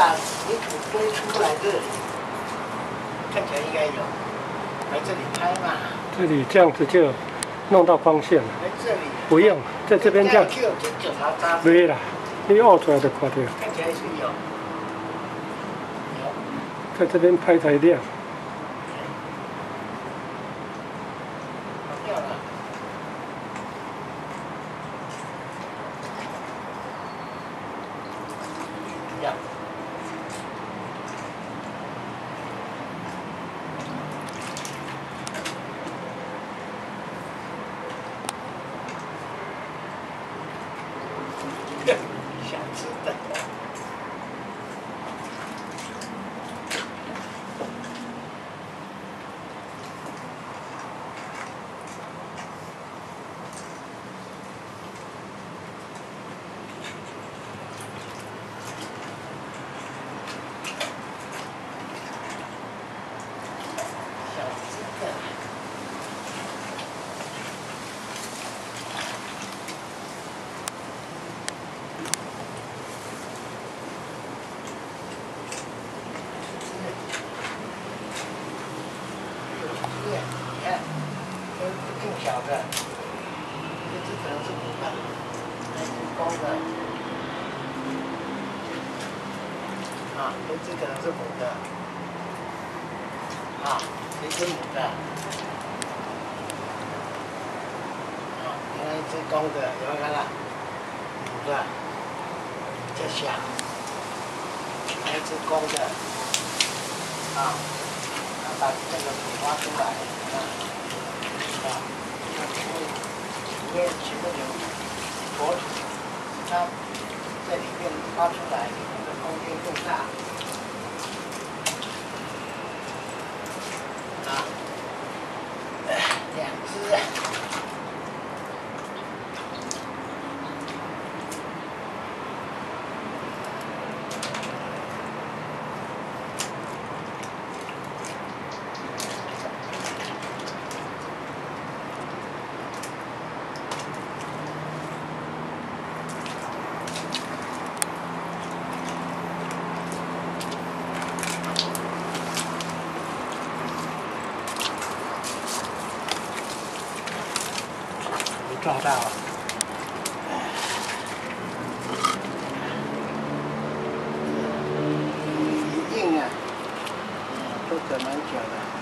把泥土堆出来这里，看起来应该有。来这里拍嘛。这里这样子就弄到光线了。来这里。不用，在这边这样。就就就它扎。对啦，你凹出来的看到。看起来是有。有。在这边拍才亮。想是的。小的，这只可能是母的，这只公的，啊，这只可能是母的，啊，这只母的，啊，另外一只公的，有没有看到？母的，这小，还一只公的，啊，把这个土挖出来，啊，啊。因为前面有土，它在里面发出来，里面的空间更大。啊，两只。照到了，硬啊，都可蛮久的。